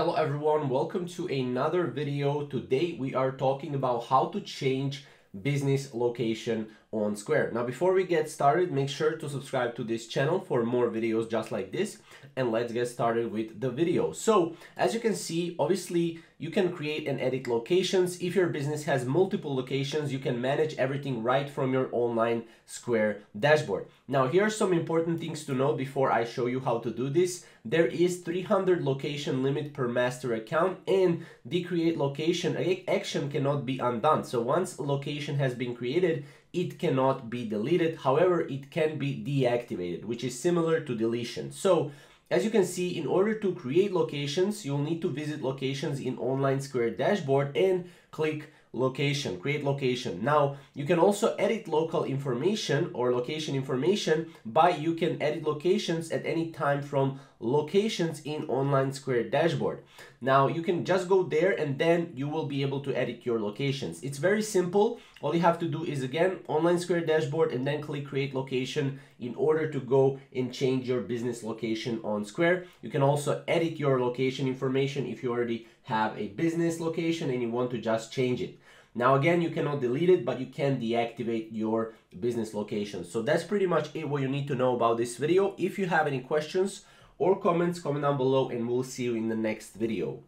hello everyone, welcome to another video. Today we are talking about how to change business location on Square. Now before we get started, make sure to subscribe to this channel for more videos just like this and let's get started with the video. So as you can see, obviously you can create and edit locations. If your business has multiple locations, you can manage everything right from your online Square dashboard. Now here are some important things to know before I show you how to do this. There is 300 location limit per master account and the create location action cannot be undone. So once location has been created, it cannot be deleted. However, it can be deactivated, which is similar to deletion. So as you can see, in order to create locations, you'll need to visit locations in Online Square dashboard and click location, create location. Now, you can also edit local information or location information by you can edit locations at any time from locations in Online Square dashboard. Now, you can just go there and then you will be able to edit your locations. It's very simple. All you have to do is again, Online Square dashboard and then click create location in order to go and change your business location on Square. You can also edit your location information if you already have a business location and you want to just change it. Now again, you cannot delete it, but you can deactivate your business location. So that's pretty much it what you need to know about this video. If you have any questions or comments, comment down below and we'll see you in the next video.